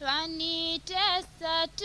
wanitesa tu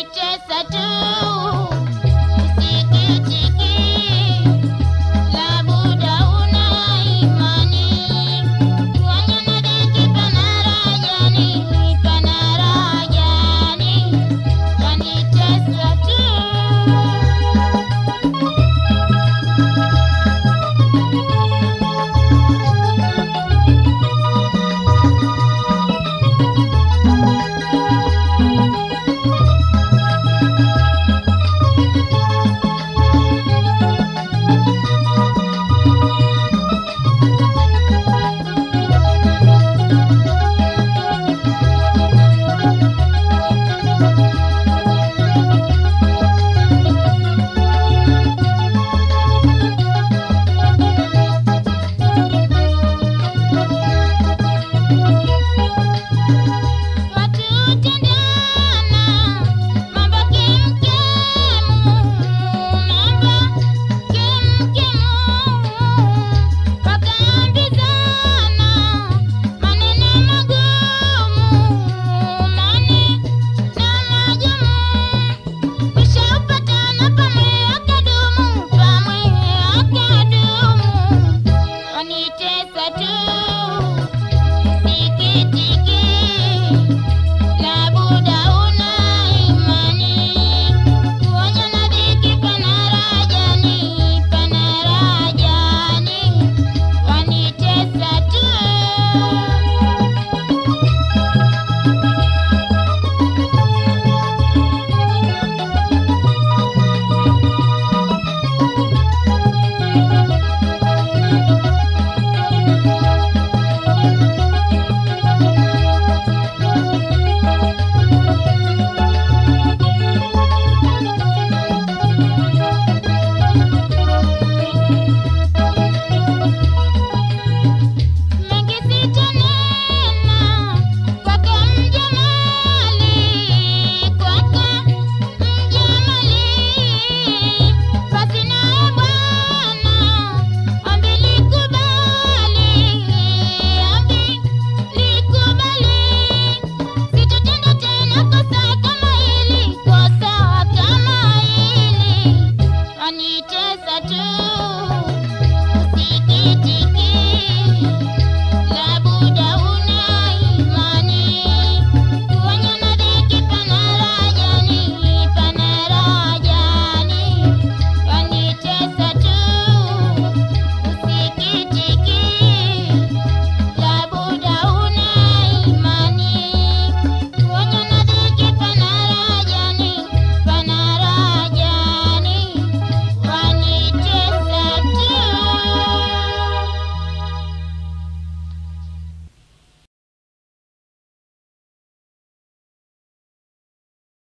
it